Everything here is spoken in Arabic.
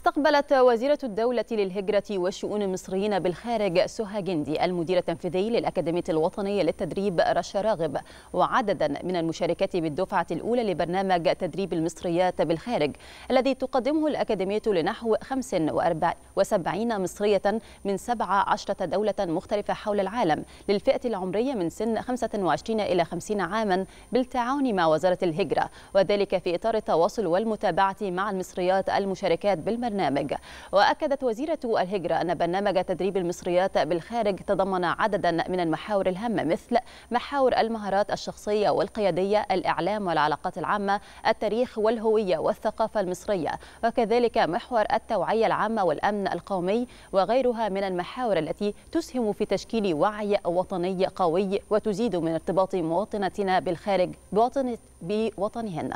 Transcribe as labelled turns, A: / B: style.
A: استقبلت وزيرة الدولة للهجرة والشؤون المصريين بالخارج سهى جندي المدير التنفيذي للأكاديمية الوطنية للتدريب رشا راغب وعددا من المشاركات بالدفعة الأولى لبرنامج تدريب المصريات بالخارج الذي تقدمه الأكاديمية لنحو 75 مصرية من 17 دولة مختلفة حول العالم للفئة العمرية من سن 25 إلى 50 عاما بالتعاون مع وزارة الهجرة وذلك في إطار التواصل والمتابعة مع المصريات المشاركات بالبرنامج البرنامج. وأكدت وزيرة الهجرة أن برنامج تدريب المصريات بالخارج تضمن عددا من المحاور الهامة مثل محاور المهارات الشخصية والقيادية الإعلام والعلاقات العامة التاريخ والهوية والثقافة المصرية. وكذلك محور التوعية العامة والأمن القومي وغيرها من المحاور التي تسهم في تشكيل وعي وطني قوي وتزيد من ارتباط مواطنتنا بالخارج بوطن بوطنهن.